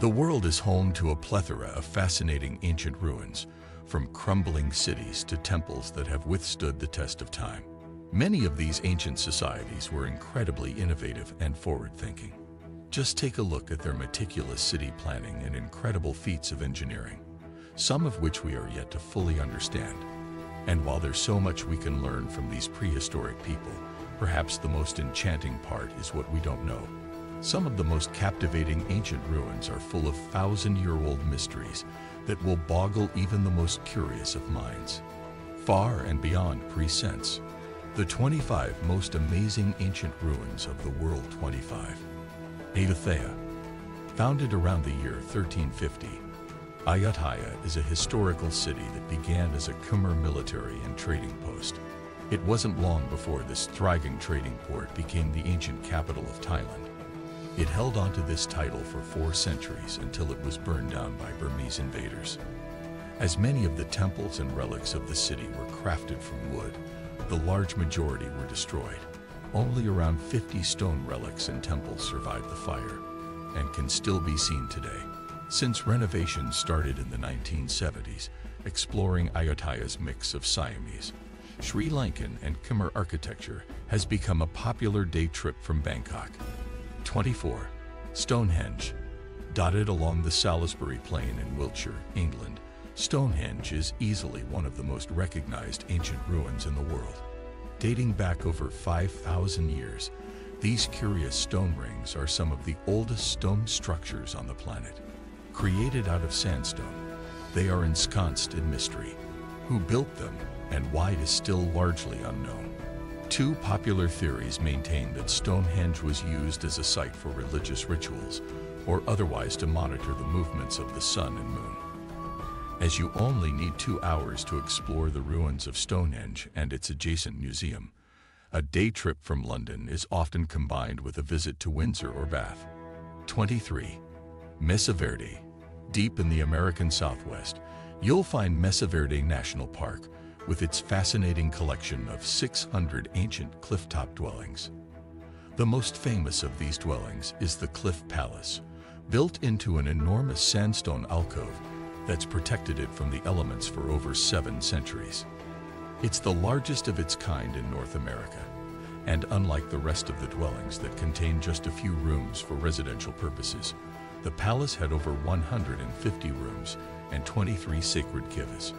The world is home to a plethora of fascinating ancient ruins, from crumbling cities to temples that have withstood the test of time. Many of these ancient societies were incredibly innovative and forward-thinking. Just take a look at their meticulous city planning and incredible feats of engineering, some of which we are yet to fully understand. And while there's so much we can learn from these prehistoric people, perhaps the most enchanting part is what we don't know. Some of the most captivating ancient ruins are full of thousand-year-old mysteries that will boggle even the most curious of minds. Far and beyond pre-sense, the 25 most amazing ancient ruins of the world 25. Ayutthaya. Founded around the year 1350, Ayutthaya is a historical city that began as a Khmer military and trading post. It wasn't long before this thriving trading port became the ancient capital of Thailand. It held onto this title for four centuries until it was burned down by Burmese invaders. As many of the temples and relics of the city were crafted from wood, the large majority were destroyed. Only around 50 stone relics and temples survived the fire and can still be seen today. Since renovations started in the 1970s, exploring Ayutthaya's mix of Siamese, Sri Lankan and Khmer architecture has become a popular day trip from Bangkok. 24. Stonehenge. Dotted along the Salisbury Plain in Wiltshire, England, Stonehenge is easily one of the most recognized ancient ruins in the world. Dating back over 5,000 years, these curious stone rings are some of the oldest stone structures on the planet. Created out of sandstone, they are ensconced in mystery. Who built them and why is still largely unknown. Two popular theories maintain that Stonehenge was used as a site for religious rituals or otherwise to monitor the movements of the sun and moon. As you only need two hours to explore the ruins of Stonehenge and its adjacent museum, a day trip from London is often combined with a visit to Windsor or Bath. 23. Mesa Verde. Deep in the American Southwest, you'll find Mesa Verde National Park with its fascinating collection of 600 ancient clifftop dwellings. The most famous of these dwellings is the Cliff Palace, built into an enormous sandstone alcove that's protected it from the elements for over seven centuries. It's the largest of its kind in North America, and unlike the rest of the dwellings that contain just a few rooms for residential purposes, the palace had over 150 rooms and 23 sacred kivas.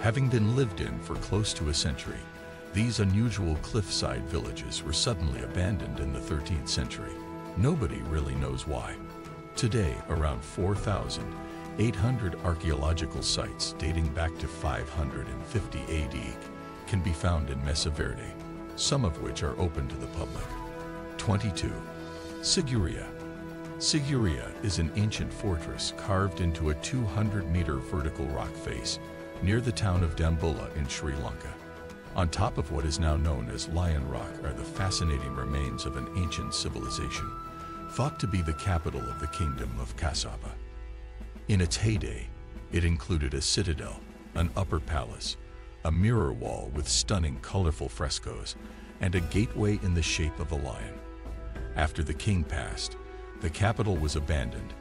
Having been lived in for close to a century, these unusual cliffside villages were suddenly abandoned in the 13th century. Nobody really knows why. Today, around 4,800 archaeological sites dating back to 550 AD can be found in Mesa Verde, some of which are open to the public. 22. Sigiriya. Sigiriya is an ancient fortress carved into a 200-meter vertical rock face near the town of Dambulla in Sri Lanka. On top of what is now known as Lion Rock are the fascinating remains of an ancient civilization, thought to be the capital of the kingdom of Kassapa. In its heyday, it included a citadel, an upper palace, a mirror wall with stunning colorful frescoes, and a gateway in the shape of a lion. After the king passed, the capital was abandoned,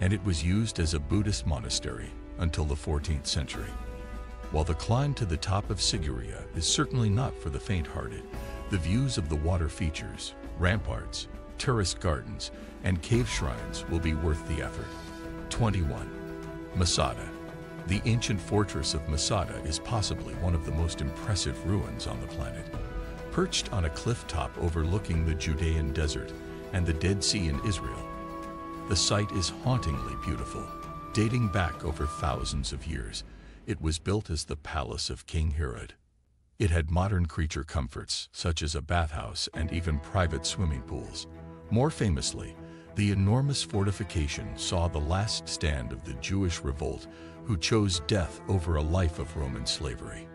and it was used as a Buddhist monastery until the 14th century. While the climb to the top of Sigiriya is certainly not for the faint-hearted, the views of the water features, ramparts, tourist gardens, and cave shrines will be worth the effort. 21. Masada. The ancient fortress of Masada is possibly one of the most impressive ruins on the planet. Perched on a cliff top overlooking the Judean desert and the Dead Sea in Israel, the site is hauntingly beautiful, dating back over thousands of years it was built as the palace of King Herod. It had modern creature comforts, such as a bathhouse and even private swimming pools. More famously, the enormous fortification saw the last stand of the Jewish revolt who chose death over a life of Roman slavery.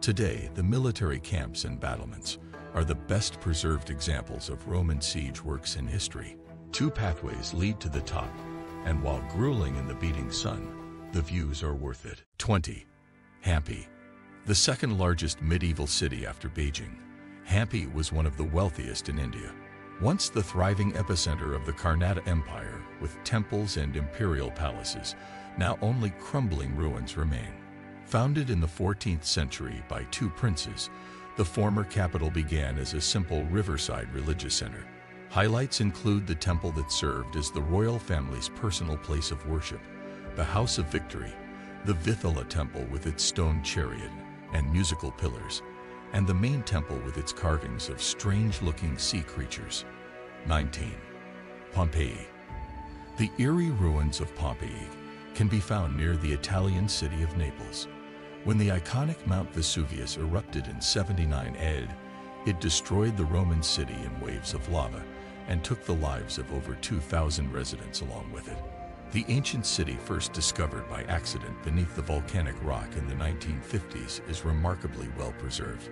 Today, the military camps and battlements are the best preserved examples of Roman siege works in history. Two pathways lead to the top, and while grueling in the beating sun, the views are worth it. 20. Hampi. The second largest medieval city after Beijing, Hampi was one of the wealthiest in India. Once the thriving epicenter of the Karnata Empire with temples and imperial palaces, now only crumbling ruins remain. Founded in the 14th century by two princes, the former capital began as a simple riverside religious center. Highlights include the temple that served as the royal family's personal place of worship, the House of Victory, the Vithala Temple with its stone chariot and musical pillars, and the main temple with its carvings of strange-looking sea creatures. 19. Pompeii. The eerie ruins of Pompeii can be found near the Italian city of Naples. When the iconic Mount Vesuvius erupted in 79 AD, it destroyed the Roman city in waves of lava and took the lives of over 2,000 residents along with it. The ancient city first discovered by accident beneath the volcanic rock in the 1950s is remarkably well preserved.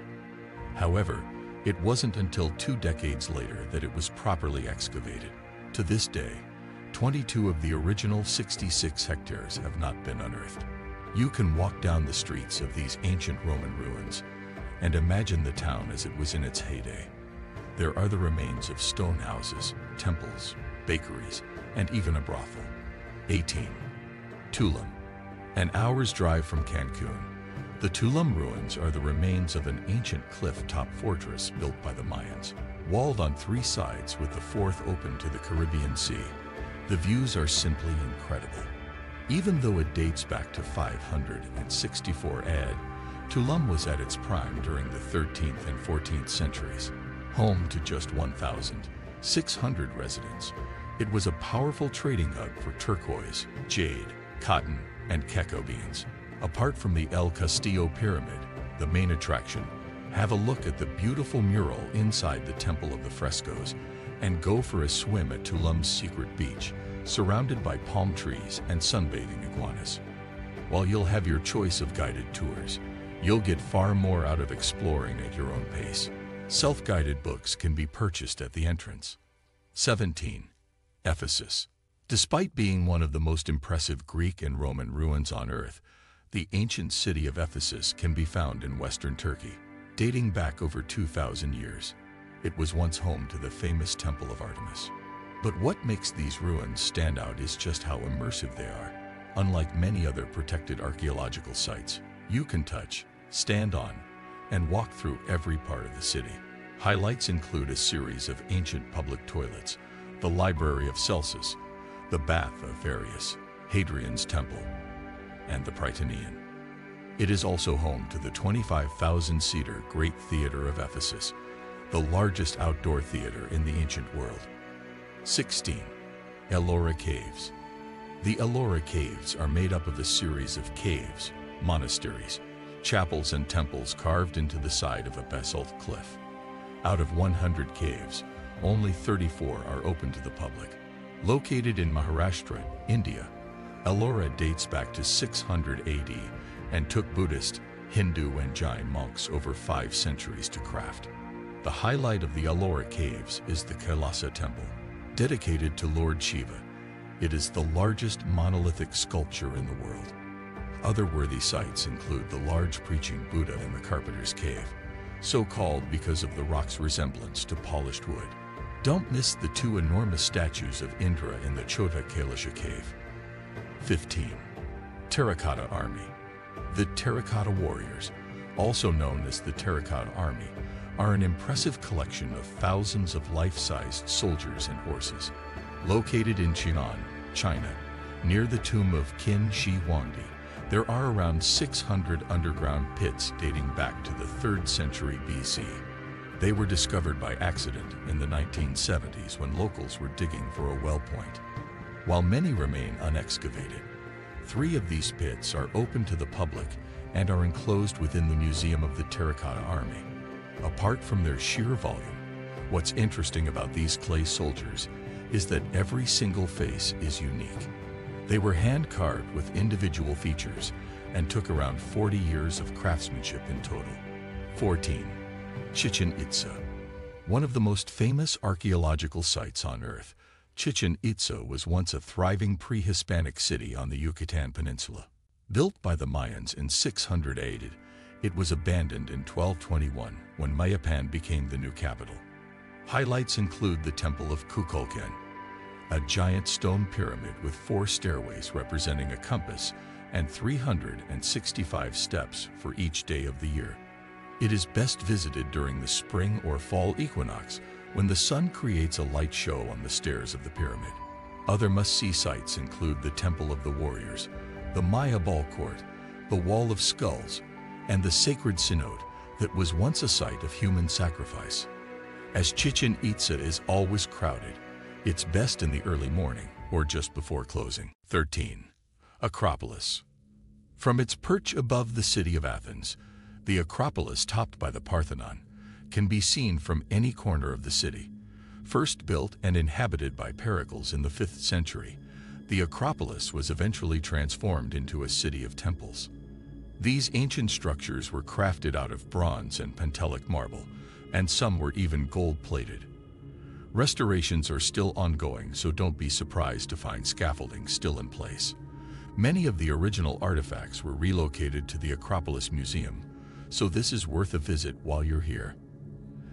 However, it wasn't until two decades later that it was properly excavated. To this day, 22 of the original 66 hectares have not been unearthed. You can walk down the streets of these ancient Roman ruins and imagine the town as it was in its heyday. There are the remains of stone houses, temples, bakeries, and even a brothel. 18. Tulum. An hour's drive from Cancun, the Tulum ruins are the remains of an ancient cliff-top fortress built by the Mayans, walled on three sides with the fourth open to the Caribbean Sea. The views are simply incredible. Even though it dates back to 564 AD, Tulum was at its prime during the 13th and 14th centuries. Home to just 1,600 residents, it was a powerful trading hub for turquoise, jade, cotton, and cacao beans. Apart from the El Castillo Pyramid, the main attraction, have a look at the beautiful mural inside the Temple of the Frescoes and go for a swim at Tulum's secret beach, surrounded by palm trees and sunbathing iguanas. While you'll have your choice of guided tours, you'll get far more out of exploring at your own pace. Self-guided books can be purchased at the entrance. 17. Ephesus. Despite being one of the most impressive Greek and Roman ruins on Earth, the ancient city of Ephesus can be found in western Turkey, dating back over 2,000 years. It was once home to the famous Temple of Artemis. But what makes these ruins stand out is just how immersive they are. Unlike many other protected archaeological sites, you can touch, stand on, and walk through every part of the city. Highlights include a series of ancient public toilets, the Library of Celsus, the Bath of Varius, Hadrian's Temple, and the Prytaneum. It is also home to the 25,000-seater Great Theater of Ephesus, the largest outdoor theater in the ancient world. 16. Ellora Caves The Ellora Caves are made up of a series of caves, monasteries, chapels and temples carved into the side of a basalt cliff. Out of 100 caves, only 34 are open to the public. Located in Maharashtra, India, Ellora dates back to 600 AD and took Buddhist, Hindu, and Jain monks over five centuries to craft. The highlight of the Ellora caves is the Kailasa Temple, dedicated to Lord Shiva. It is the largest monolithic sculpture in the world. Other worthy sites include the large preaching Buddha in the Carpenter's Cave, so called because of the rock's resemblance to polished wood. Don't miss the two enormous statues of Indra in the Chota Kailasha Cave. 15. Terracotta Army The Terracotta Warriors, also known as the Terracotta Army, are an impressive collection of thousands of life-sized soldiers and horses. Located in Jinan, China, near the tomb of Qin Shi Huangdi, there are around 600 underground pits dating back to the 3rd century BC. They were discovered by accident in the 1970s when locals were digging for a well point. While many remain unexcavated, three of these pits are open to the public and are enclosed within the Museum of the Terracotta Army. Apart from their sheer volume, what's interesting about these clay soldiers is that every single face is unique. They were hand-carved with individual features and took around 40 years of craftsmanship in total. 14. Chichen Itza One of the most famous archaeological sites on Earth, Chichen Itza was once a thriving pre-Hispanic city on the Yucatan Peninsula. Built by the Mayans in 600 AD, it was abandoned in 1221 when Mayapan became the new capital. Highlights include the Temple of Kukulkan, a giant stone pyramid with four stairways representing a compass and 365 steps for each day of the year. It is best visited during the spring or fall equinox when the sun creates a light show on the stairs of the pyramid. Other must-see sites include the Temple of the Warriors, the Maya Ball Court, the Wall of Skulls, and the Sacred Cenote that was once a site of human sacrifice. As Chichen Itza is always crowded, it's best in the early morning or just before closing. 13. Acropolis. From its perch above the city of Athens, the Acropolis topped by the Parthenon can be seen from any corner of the city. First built and inhabited by Pericles in the 5th century, the Acropolis was eventually transformed into a city of temples. These ancient structures were crafted out of bronze and Pentelic marble, and some were even gold-plated. Restorations are still ongoing, so don't be surprised to find scaffolding still in place. Many of the original artifacts were relocated to the Acropolis Museum, so this is worth a visit while you're here.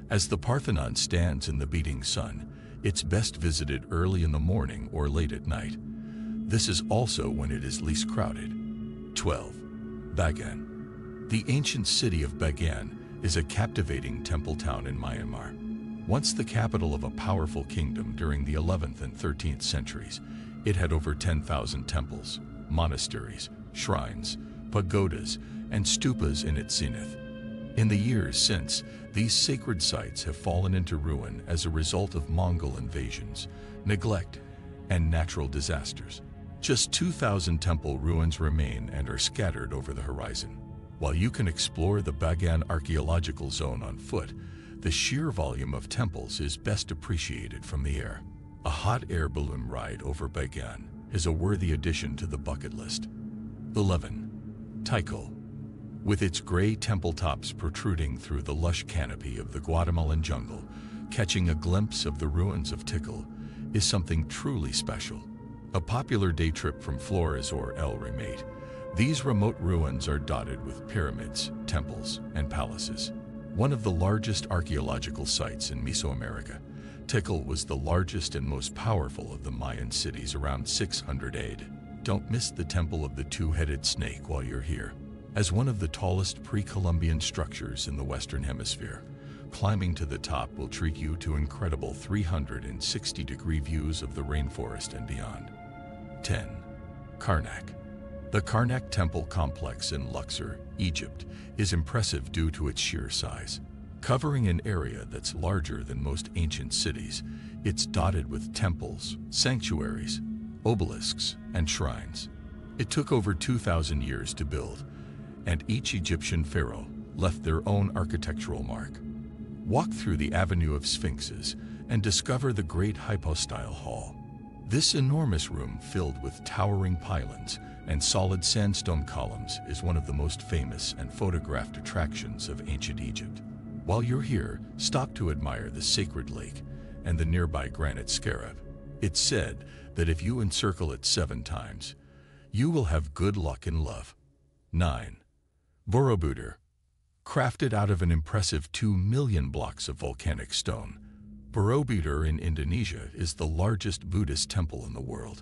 As the Parthenon stands in the beating sun, it's best visited early in the morning or late at night. This is also when it is least crowded. 12. Bagan. The ancient city of Bagan is a captivating temple town in Myanmar. Once the capital of a powerful kingdom during the 11th and 13th centuries, it had over 10,000 temples, monasteries, shrines, pagodas, and stupas in its zenith. In the years since, these sacred sites have fallen into ruin as a result of Mongol invasions, neglect, and natural disasters. Just 2,000 temple ruins remain and are scattered over the horizon. While you can explore the Bagan archaeological zone on foot, the sheer volume of temples is best appreciated from the air. A hot air balloon ride over Bagan is a worthy addition to the bucket list. 11. Tikal with its gray temple tops protruding through the lush canopy of the Guatemalan jungle, catching a glimpse of the ruins of Tikal is something truly special. A popular day trip from Flores or El Remate, these remote ruins are dotted with pyramids, temples, and palaces. One of the largest archaeological sites in Mesoamerica, Tikal was the largest and most powerful of the Mayan cities around 600 AD. Don't miss the Temple of the Two-Headed Snake while you're here. As one of the tallest pre-Columbian structures in the Western Hemisphere, climbing to the top will treat you to incredible 360-degree views of the rainforest and beyond. 10. Karnak. The Karnak Temple complex in Luxor, Egypt, is impressive due to its sheer size. Covering an area that's larger than most ancient cities, it's dotted with temples, sanctuaries, obelisks, and shrines. It took over 2,000 years to build, and each Egyptian pharaoh left their own architectural mark. Walk through the Avenue of Sphinxes and discover the great hypostyle hall. This enormous room filled with towering pylons and solid sandstone columns is one of the most famous and photographed attractions of ancient Egypt. While you're here, stop to admire the sacred lake and the nearby granite scarab. It's said that if you encircle it seven times, you will have good luck in love. 9. Borobudur, crafted out of an impressive 2 million blocks of volcanic stone. Borobudur in Indonesia is the largest Buddhist temple in the world.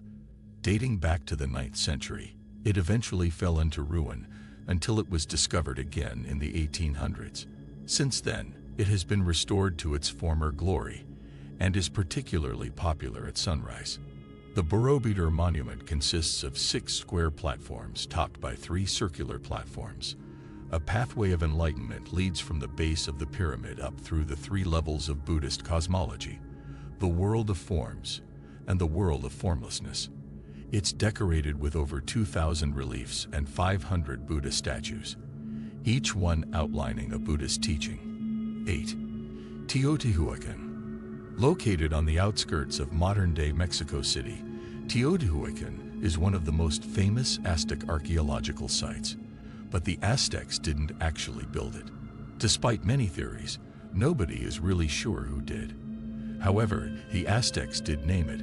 Dating back to the 9th century, it eventually fell into ruin until it was discovered again in the 1800s. Since then, it has been restored to its former glory and is particularly popular at sunrise. The Borobudur monument consists of six square platforms topped by three circular platforms. A pathway of enlightenment leads from the base of the pyramid up through the three levels of Buddhist cosmology, the world of forms and the world of formlessness. It's decorated with over 2,000 reliefs and 500 Buddha statues, each one outlining a Buddhist teaching. 8. Teotihuacan. Located on the outskirts of modern-day Mexico City, Teotihuacan is one of the most famous Aztec archaeological sites but the Aztecs didn't actually build it. Despite many theories, nobody is really sure who did. However, the Aztecs did name it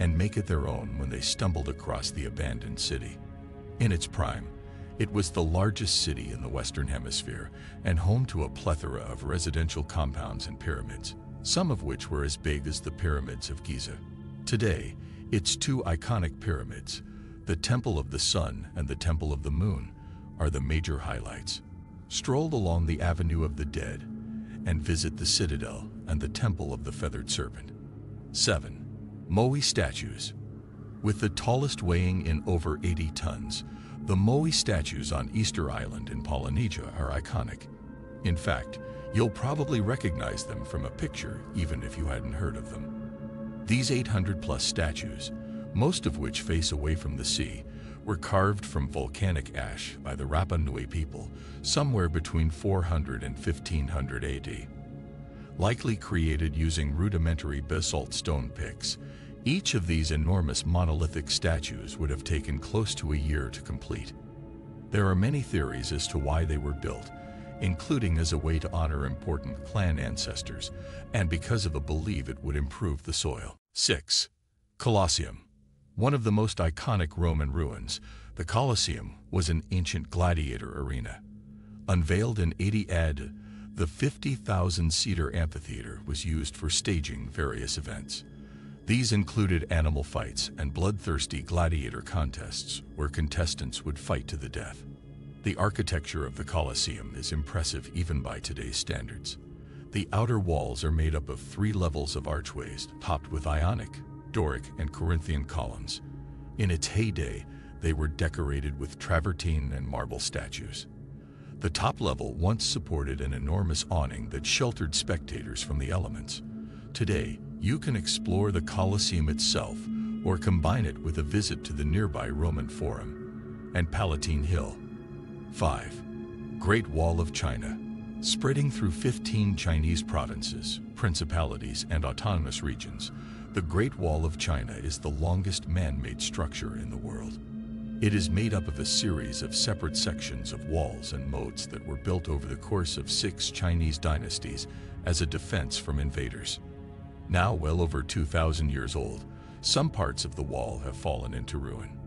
and make it their own when they stumbled across the abandoned city. In its prime, it was the largest city in the Western Hemisphere and home to a plethora of residential compounds and pyramids. some of which were as big as the pyramids of Giza. Today, its two iconic pyramids, the Temple of the Sun and the Temple of the Moon, are the major highlights. Stroll along the Avenue of the Dead and visit the Citadel and the Temple of the Feathered Serpent. 7. Moai statues. With the tallest weighing in over 80 tons, the Moai statues on Easter Island in Polynesia are iconic. In fact, you'll probably recognize them from a picture even if you hadn't heard of them. These 800 plus statues, most of which face away from the sea, were carved from volcanic ash by the Rapa Nui people somewhere between 400 and 1500 AD. Likely created using rudimentary basalt stone picks, each of these enormous monolithic statues would have taken close to a year to complete. There are many theories as to why they were built, including as a way to honor important clan ancestors and because of a belief it would improve the soil. 6. Colosseum. One of the most iconic Roman ruins, the Colosseum was an ancient gladiator arena. Unveiled in 80 AD, the 50,000-seater amphitheater was used for staging various events. These included animal fights and bloodthirsty gladiator contests where contestants would fight to the death. The architecture of the Colosseum is impressive even by today's standards. The outer walls are made up of three levels of archways topped with Ionic, Doric, and Corinthian columns. In its heyday, they were decorated with travertine and marble statues. The top level once supported an enormous awning that sheltered spectators from the elements. Today, you can explore the Colosseum itself or combine it with a visit to the nearby Roman Forum and Palatine Hill. 5. Great Wall of China. Spreading through 15 Chinese provinces, principalities, and autonomous regions, the Great Wall of China is the longest man-made structure in the world. It is made up of a series of separate sections of walls and moats that were built over the course of six Chinese dynasties as a defense from invaders. Now well over 2,000 years old, some parts of the wall have fallen into ruin.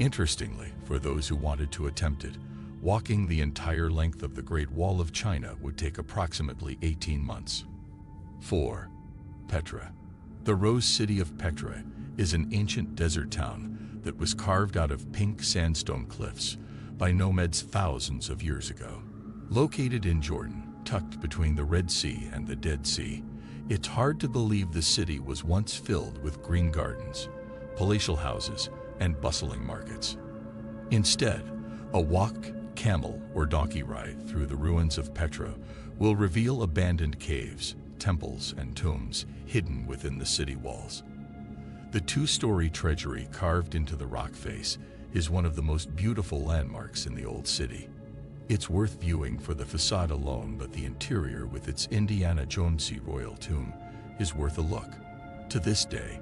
Interestingly, for those who wanted to attempt it, walking the entire length of the Great Wall of China would take approximately 18 months. 4. Petra. The Rose City of Petra is an ancient desert town that was carved out of pink sandstone cliffs by nomads thousands of years ago. Located in Jordan, tucked between the Red Sea and the Dead Sea, it's hard to believe the city was once filled with green gardens, palatial houses, and bustling markets. Instead, a walk, camel, or donkey ride through the ruins of Petra will reveal abandoned caves, temples, and tombs hidden within the city walls. The two-story treasury carved into the rock face is one of the most beautiful landmarks in the old city. It's worth viewing for the facade alone, but the interior with its Indiana Jonesy royal tomb is worth a look. To this day,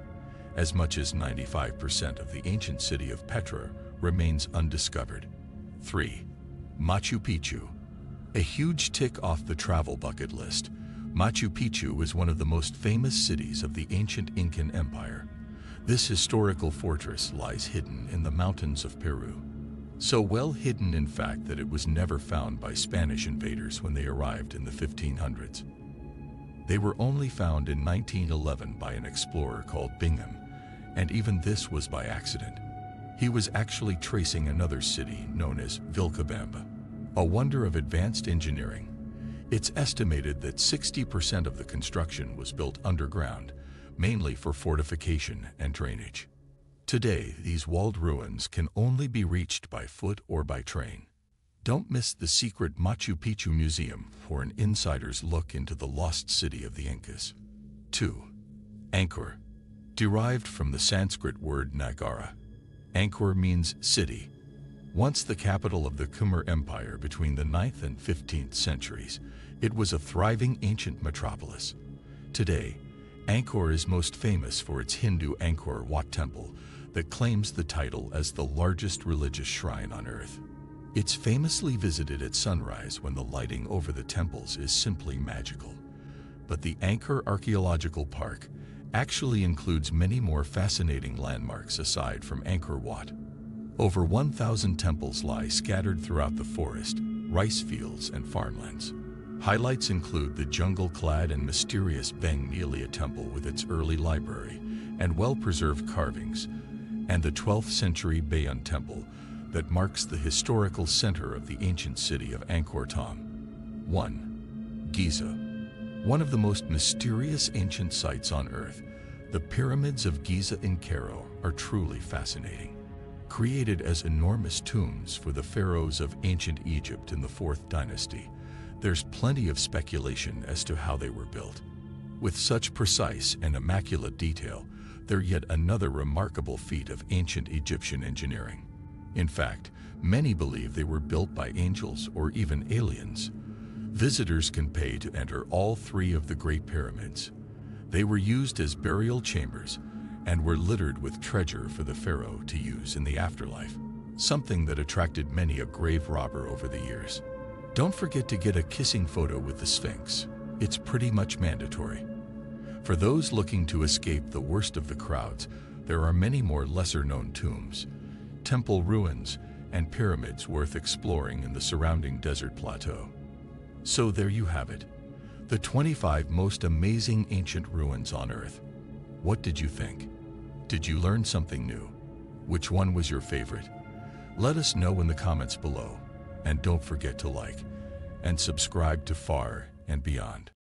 as much as 95% of the ancient city of Petra remains undiscovered. 3. Machu Picchu. A huge tick off the travel bucket list, Machu Picchu is one of the most famous cities of the ancient Incan Empire. This historical fortress lies hidden in the mountains of Peru. So well hidden, in fact, that it was never found by Spanish invaders when they arrived in the 1500s. They were only found in 1911 by an explorer called Bingham, and even this was by accident. He was actually tracing another city known as Vilcabamba, a wonder of advanced engineering it's estimated that 60% of the construction was built underground, mainly for fortification and drainage. Today, these walled ruins can only be reached by foot or by train. Don't miss the secret Machu Picchu Museum for an insider's look into the lost city of the Incas. 2. Angkor. Derived from the Sanskrit word Nagara, Angkor means city. Once the capital of the Khmer Empire between the 9th and 15th centuries, it was a thriving ancient metropolis. Today, Angkor is most famous for its Hindu Angkor Wat Temple that claims the title as the largest religious shrine on earth. It's famously visited at sunrise when the lighting over the temples is simply magical. But the Angkor Archaeological Park actually includes many more fascinating landmarks aside from Angkor Wat. Over 1,000 temples lie scattered throughout the forest, rice fields, and farmlands. Highlights include the jungle-clad and mysterious Beng Mealea Temple with its early library and well-preserved carvings, and the 12th century Bayon Temple that marks the historical center of the ancient city of Angkor Thom. 1. Giza. One of the most mysterious ancient sites on Earth, the pyramids of Giza in Cairo are truly fascinating. Created as enormous tombs for the pharaohs of ancient Egypt in the 4th dynasty, there's plenty of speculation as to how they were built. With such precise and immaculate detail, they're yet another remarkable feat of ancient Egyptian engineering. In fact, many believe they were built by angels or even aliens. Visitors can pay to enter all three of the Great Pyramids. They were used as burial chambers and were littered with treasure for the pharaoh to use in the afterlife, something that attracted many a grave robber over the years. Don't forget to get a kissing photo with the Sphinx. It's pretty much mandatory. For those looking to escape the worst of the crowds, there are many more lesser-known tombs, temple ruins, and pyramids worth exploring in the surrounding desert plateau. So there you have it, the 25 most amazing ancient ruins on Earth. What did you think? Did you learn something new? Which one was your favorite? Let us know in the comments below. And don't forget to like and subscribe to Far and Beyond.